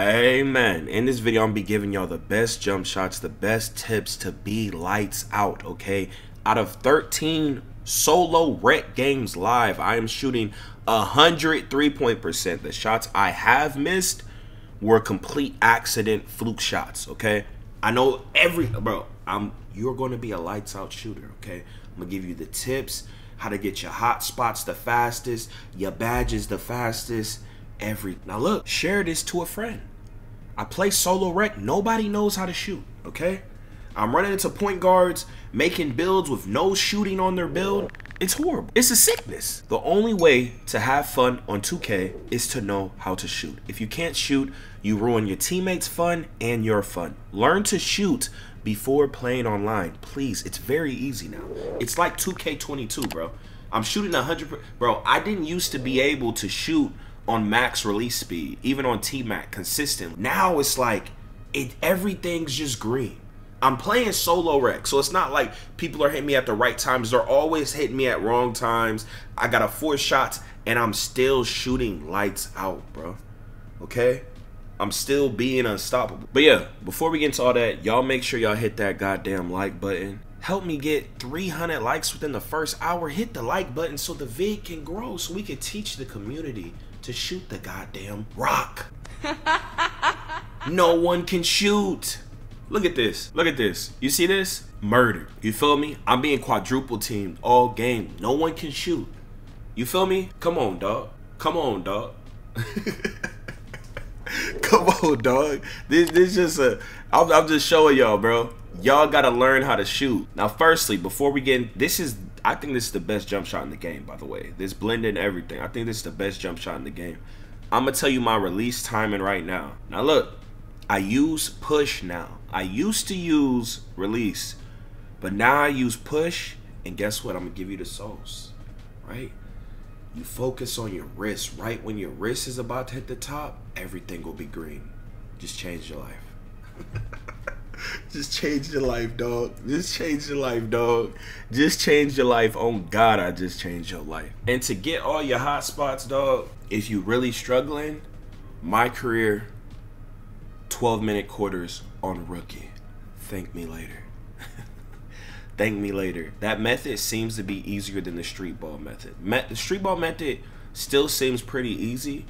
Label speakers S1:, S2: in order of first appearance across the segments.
S1: Amen. In this video, I'm gonna be giving y'all the best jump shots, the best tips to be lights out, okay? Out of 13 solo rec games live, I am shooting 100 three-point percent. The shots I have missed were complete accident fluke shots, okay? I know every, bro, I'm, you're gonna be a lights out shooter, okay? I'm gonna give you the tips, how to get your hot spots the fastest, your badges the fastest, every, now look, share this to a friend. I play solo rec. Nobody knows how to shoot, okay? I'm running into point guards, making builds with no shooting on their build. It's horrible. It's a sickness. The only way to have fun on 2K is to know how to shoot. If you can't shoot, you ruin your teammates' fun and your fun. Learn to shoot before playing online. Please, it's very easy now. It's like 2K22, bro. I'm shooting 100, bro. I didn't used to be able to shoot on max release speed, even on T-Mac consistent. Now it's like it everything's just green. I'm playing solo rec, so it's not like people are hitting me at the right times. They're always hitting me at wrong times. I got a four shots and I'm still shooting lights out, bro. Okay? I'm still being unstoppable. But yeah, before we get into all that, y'all make sure y'all hit that goddamn like button. Help me get 300 likes within the first hour. Hit the like button so the vid can grow, so we can teach the community to shoot the goddamn rock. no one can shoot. Look at this. Look at this. You see this? Murder. You feel me? I'm being quadruple teamed all game. No one can shoot. You feel me? Come on, dog. Come on, dog. Come on, dog. This this just a. I'm, I'm just showing y'all, bro. Y'all gotta learn how to shoot. Now, firstly, before we get, in, this is I think this is the best jump shot in the game, by the way. This blending everything. I think this is the best jump shot in the game. I'm to tell you my release timing right now. Now, look. I use push now. I used to use release. But now I use push. And guess what? I'm to give you the sauce. Right? You focus on your wrist. Right when your wrist is about to hit the top, everything will be green. Just change your life. Just change your life, dog. Just change your life, dog. Just change your life. Oh God, I just changed your life. And to get all your hot spots, dog, if you really struggling, my career, 12 minute quarters on rookie. Thank me later. Thank me later. That method seems to be easier than the street ball method. the street ball method still seems pretty easy,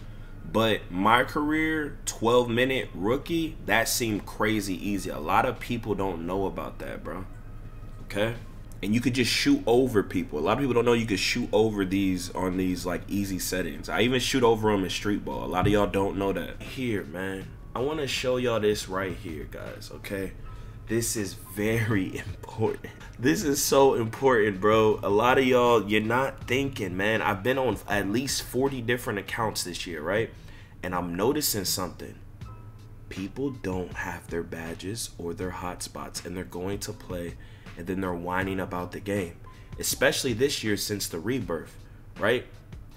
S1: but my career, 12 minute rookie, that seemed crazy easy. A lot of people don't know about that, bro. Okay? And you could just shoot over people. A lot of people don't know you could shoot over these on these like easy settings. I even shoot over them in street ball. A lot of y'all don't know that. Here, man. I want to show y'all this right here, guys, okay? This is very important. This is so important, bro. A lot of y'all, you're not thinking, man. I've been on at least 40 different accounts this year, right? And I'm noticing something. People don't have their badges or their hotspots, and they're going to play, and then they're whining about the game. Especially this year since the rebirth, right?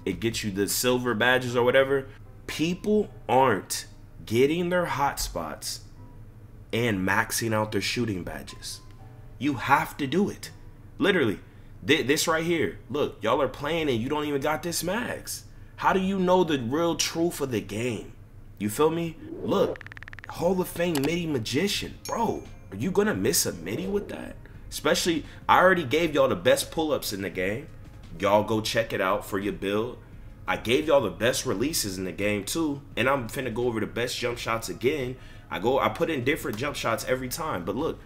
S1: It gets you the silver badges or whatever. People aren't getting their hotspots and maxing out their shooting badges. You have to do it. Literally. This right here. Look, y'all are playing and you don't even got this max. How do you know the real truth of the game? You feel me? Look, Hall of Fame Middy Magician. Bro, are you to miss a MIDI with that? Especially, I already gave y'all the best pull-ups in the game. Y'all go check it out for your build. I gave y'all the best releases in the game too. And I'm finna go over the best jump shots again I go, I put in different jump shots every time. But look,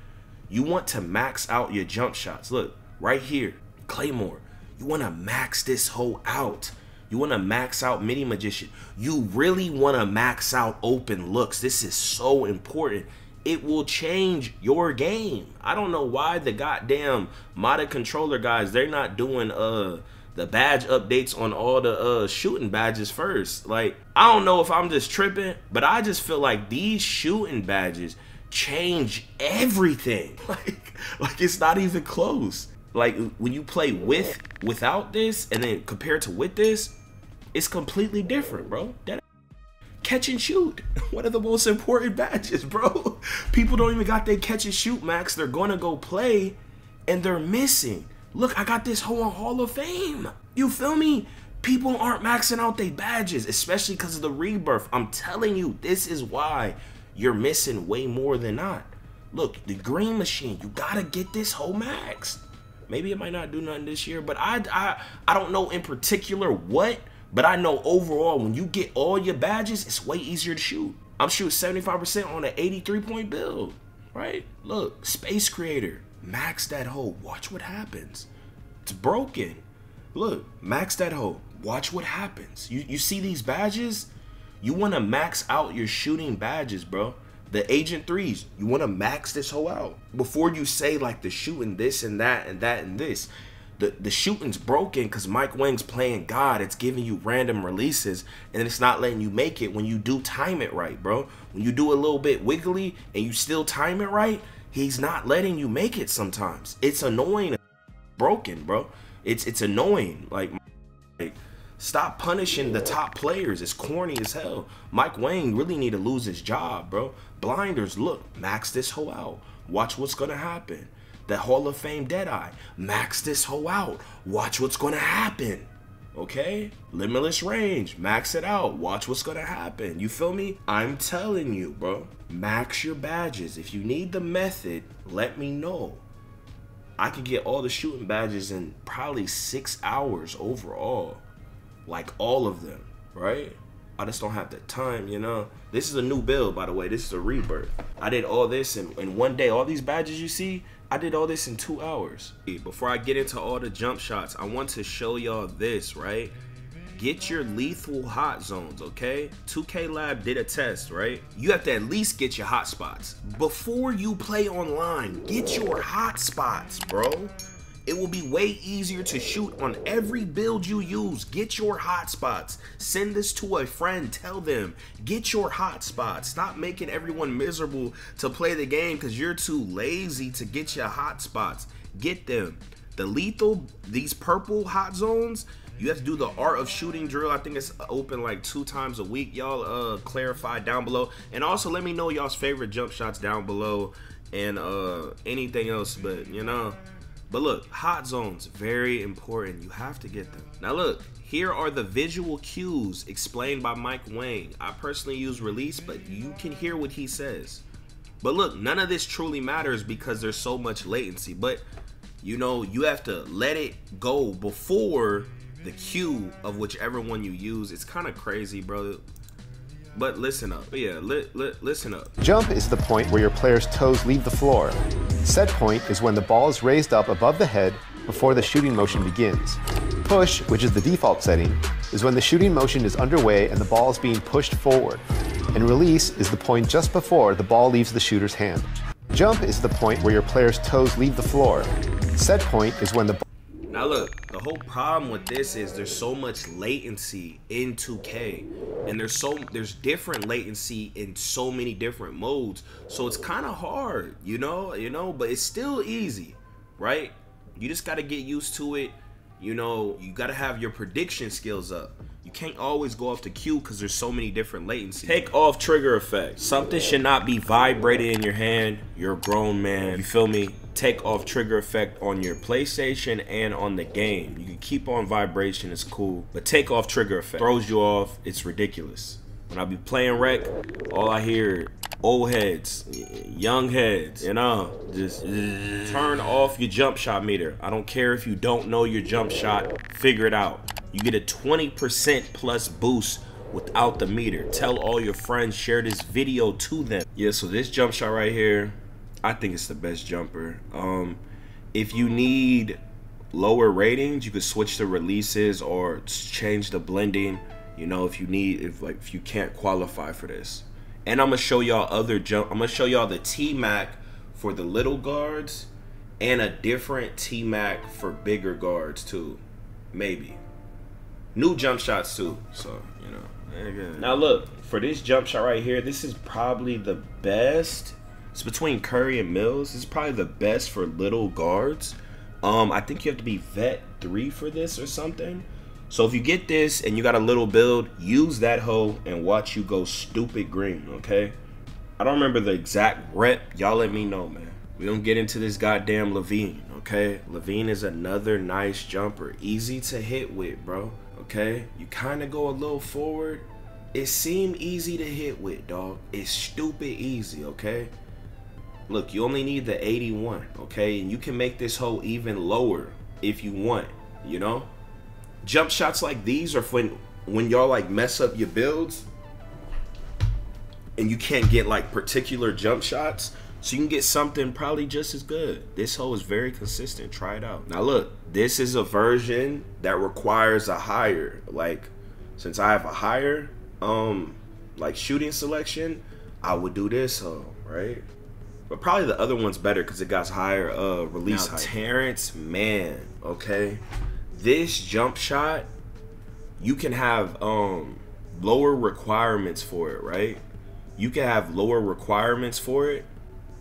S1: you want to max out your jump shots. Look, right here, Claymore. You want to max this whole out. You want to max out Middy Magician. You really want to max out open looks. This is so important. It will change your game. I don't know why the goddamn modded controller guys, they're not doing uh the badge updates on all the uh, shooting badges first. Like, I don't know if I'm just tripping, but I just feel like these shooting badges change everything. Like, like it's not even close. Like when you play with without this and then compared to with this, it's completely different, bro. That catch and shoot. One of the most important badges, bro. People don't even got their catch and shoot max. They're gonna go play and they're missing. Look, I got this whole Hall of Fame. You feel me? People aren't maxing out their badges, especially because of the rebirth. I'm telling you, this is why you're missing way more than not. Look, the green machine, you gotta get this whole maxed. Maybe it might not do nothing this year, but I, I, I don't know in particular what, but I know overall when you get all your badges, it's way easier to shoot. I'm shooting 75% on an 83 point build, right? Look, Space Creator, max that hole. Watch what happens. It's broken. Look, max that hole. Watch what happens. You you see these badges? You want to max out your shooting badges, bro. The Agent 3s, you want to max this whole out. Before you say like the shooting this and that and that and this. The, the shooting's broken because Mike Wang's playing God. It's giving you random releases and it's not letting you make it when you do time it right, bro. When you do a little bit wiggly and you still time it right, he's not letting you make it sometimes. It's annoying broken, bro. It's it's annoying. Like, like Stop punishing the top players. It's corny as hell. Mike Wang really need to lose his job, bro. Blinders, look, max this hoe out. Watch what's gonna happen. The Hall of Fame Deadeye, max this hoe out. Watch what's gonna happen. Okay? Limitless range, max it out. Watch what's gonna happen. You feel me? I'm telling you, bro. Max your badges. If you need the method, let me know. I could get all the shooting badges in probably six hours overall like all of them, right? I just don't have the time, you know. This is a new build, by the way. This is a rebirth. I did all this in, in one day. All these badges you see, I did all this in two hours. Before I get into all the jump shots, I want to show y'all this, right? Get your lethal hot zones, okay? 2K Lab did a test, right? You have to at least get your hot spots. Before you play online, get your hot spots, bro. It will be way easier to shoot on every build you use. Get your hotspots. Send this to a friend. Tell them. Get your hotspots. Stop making everyone miserable to play the game because you're too lazy to get your hotspots. Get them. The lethal, these purple hot zones, you have to do the art of shooting drill. I think it's open like two times a week. Y'all uh clarify down below. And also let me know y'all's favorite jump shots down below and uh anything else. But you know. But look, hot zones, very important. You have to get them. Now look, here are the visual cues explained by Mike Wang. I personally use release, but you can hear what he says. But look, none of this truly matters because there's so much latency. But you know, you have to let it go before the cue of whichever one you use. It's kind of crazy, bro. But listen up. Yeah, li li listen up.
S2: Jump is the point where your player's toes leave the floor. Set point is when the ball is raised up above the head before the shooting motion begins. Push, which is the default setting, is when the shooting motion is underway and the ball is being pushed forward. And release is the point just before the ball leaves the shooter's hand. Jump is the point where your player's toes leave the floor. Set point is when the
S1: now look, the whole problem with this is there's so much latency in 2K. And there's so there's different latency in so many different modes. So it's kind of hard, you know, you know, but it's still easy, right? You just got to get used to it. You know, you got to have your prediction skills up. You can't always go off the cue because there's so many different latencies. Take off trigger effect. Something should not be vibrating in your hand. You're a grown man. You feel me? Take off trigger effect on your PlayStation and on the game. You can keep on vibration, it's cool. But take off trigger effect. Throws you off, it's ridiculous. When I be playing rec, all I hear old heads, young heads, you uh, know, just turn off your jump shot meter. I don't care if you don't know your jump shot, figure it out. You get a 20% plus boost without the meter. Tell all your friends, share this video to them. Yeah, so this jump shot right here, I think it's the best jumper. Um, if you need lower ratings, you could switch the releases or change the blending. You know, if you need, if like if you can't qualify for this. And I'm gonna show y'all other jump. I'm gonna show y'all the T Mac for the little guards and a different T Mac for bigger guards too, maybe. New jump shots too. So you know. Now look for this jump shot right here. This is probably the best it's between Curry and Mills. It's probably the best for little guards. Um, I think you have to be vet three for this or something. So if you get this and you got a little build, use that hoe and watch you go stupid green, okay? I don't remember the exact rep. Y'all let me know, man. We don't get into this goddamn LaVine, Okay, LaVine is another nice jumper, easy to hit with, bro. Okay, you kind of go a little forward. It seemed easy to hit with, dog. It's stupid easy, okay? Look, you only need the 81, okay? And you can make this hole even lower if you want, you know? Jump shots like these are when when y'all like mess up your builds and you can't get like particular jump shots so you can get something probably just as good. This hole is very consistent. Try it out. Now look, this is a version that requires a higher. Like, since I have a higher um like shooting selection, I would do this hole, right? But probably the other one's better because it got higher uh release now, height. Terance Mann, okay. This jump shot, you can have um lower requirements for it, right? You can have lower requirements for it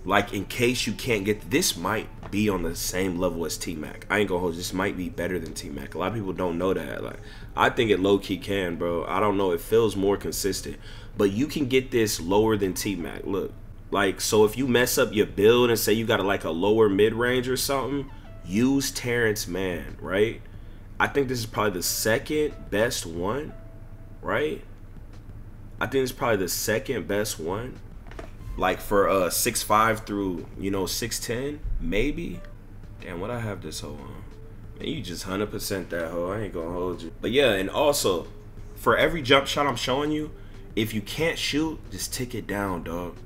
S1: like in case you can't get this might be on the same level as T Mac. I ain't gonna hold this might be better than T Mac. A lot of people don't know that. Like I think it low key can, bro. I don't know. It feels more consistent, but you can get this lower than T Mac. Look, like so if you mess up your build and say you got a, like a lower mid range or something, use Terance Mann, right? I think this is probably the second best one, right? I think it's probably the second best one like for uh six five through you know six ten maybe. Damn, what I have this hoe on? Man, you just hundred percent that hoe. I ain't gonna hold you. But yeah, and also for every jump shot I'm showing you, if you can't shoot, just tick it down, dog.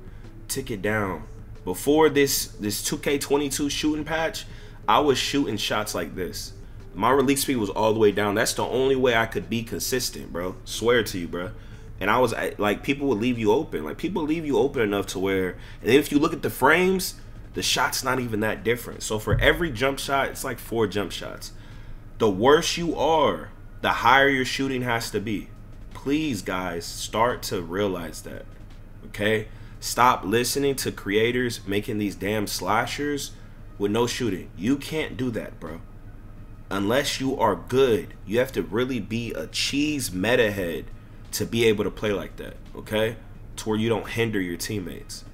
S1: Tick it down. Before this this 2K22 shooting patch, I was shooting shots like this. My release speed was all the way down. That's the only way I could be consistent, bro. Swear to you, bro. And I was like, people would leave you open. Like people leave you open enough to where, and if you look at the frames, the shot's not even that different. So for every jump shot, it's like four jump shots. The worse you are, the higher your shooting has to be. Please, guys, start to realize that. Okay? Stop listening to creators making these damn slashers with no shooting. You can't do that, bro. Unless you are good, you have to really be a cheese meta head to be able to play like that, okay? To where you don't hinder your teammates.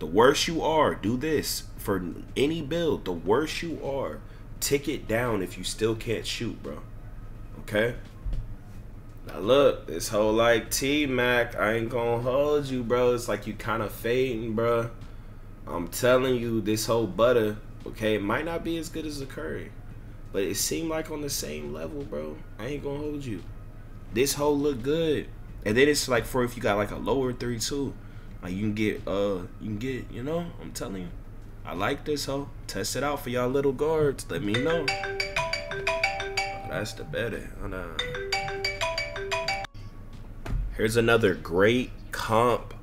S1: The worse you are, do this for any build. The worse you are, tick it down if you still can't shoot, bro. Okay? Now look, this whole like T Mac, I ain't gonna hold you, bro. It's like you kind of fading, bro. I'm telling you, this whole butter, okay, it might not be as good as the Curry, but it seemed like on the same level, bro. I ain't gonna hold you. This whole look good. And then it's like for if you got like a lower three two, like you can get uh you can get you know I'm telling you, I like this hoe. Test it out for y'all little guards. Let me know. Oh, that's the better. Hold on. Here's another great comp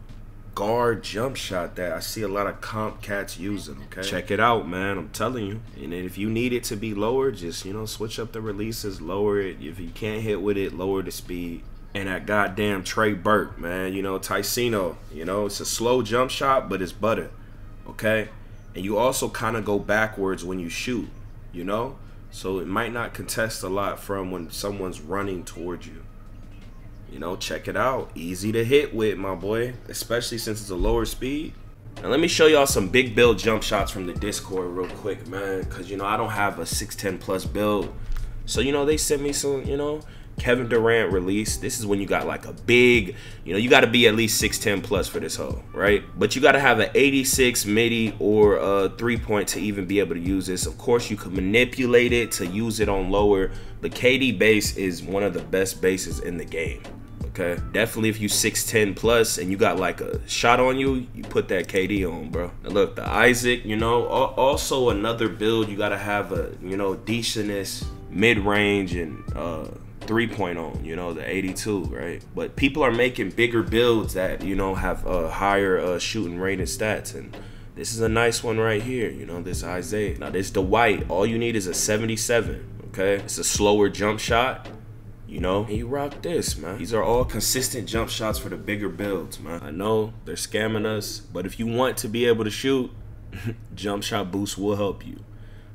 S1: guard jump shot that I see a lot of comp cats using. Okay, check it out, man. I'm telling you. And if you need it to be lower, just you know switch up the releases, lower it. If you can't hit with it, lower the speed and that goddamn Trey Burke, man. You know, Ticino, you know, it's a slow jump shot, but it's butter. Okay? And you also kind of go backwards when you shoot, you know? So it might not contest a lot from when someone's running towards you. You know, check it out. Easy to hit with, my boy, especially since it's a lower speed. Now let me show y'all some big build jump shots from the Discord real quick, man. Cause you know I don't have a 610 plus build. So you know they sent me some, you know, Kevin Durant release, this is when you got like a big, you know, you got to be at least 6'10 plus for this hole, right? But you got to have an 86 midi or a three point to even be able to use this. Of course, you can manipulate it to use it on lower. but KD base is one of the best bases in the game. Okay, definitely if you 6'10 plus and you got like a shot on you, you put that KD on, bro. Now look, the Isaac, you know, also another build, you gotta have a, you know, decentness mid-range and uh three point on, you know, the 82, right? But people are making bigger builds that, you know, have a higher uh, shooting rate and stats. And this is a nice one right here, you know, this Isaiah. Now, this Dwight, all you need is a 77, okay? It's a slower jump shot, you know? And you rock this, man. These are all consistent jump shots for the bigger builds, man. I know they're scamming us, but if you want to be able to shoot, jump shot boost will help you.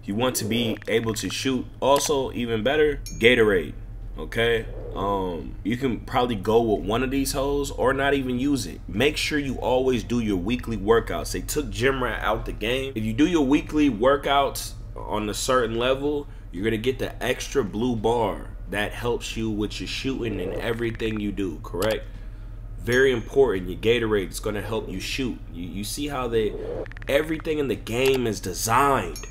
S1: If you want to be able to shoot, also even better, Gatorade okay um you can probably go with one of these hoes or not even use it make sure you always do your weekly workouts they took gym rat out the game if you do your weekly workouts on a certain level, you're gonna get the extra blue bar that helps you with your shooting and everything you do. Correct? Very important. Your Gatorade is gonna help you shoot. You, you see how they everything in the game is designed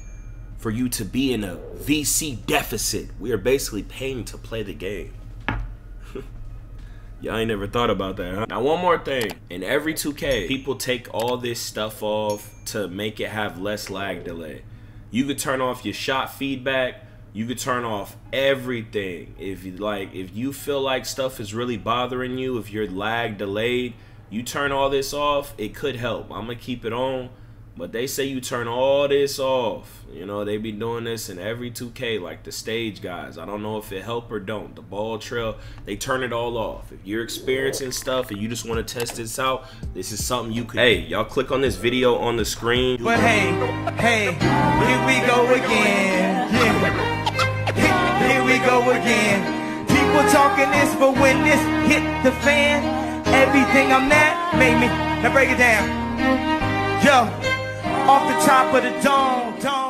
S1: for you to be in a VC deficit. We are basically paying to play the game. Y'all ain't never thought about that, huh? Now, one more thing. In every 2K, people take all this stuff off to make it have less lag delay. You could turn off your shot feedback. You could turn off everything. If you like, if you feel like stuff is really bothering you, if you're lag delayed, you turn all this off, it could help. I'm gonna keep it on but they say you turn all this off. You know, they be doing this in every 2K, like the stage guys. I don't know if it help or don't. The ball trail, they turn it all off. If you're experiencing stuff and you just want to test this out, this is something you could. Hey, y'all click on this video on the screen.
S3: But hey, hey, here we go again. Yeah. Go again. People talking this, but when this hit the fan, everything I'm at made me. Now break it down. Yo off the top of the dome, dome.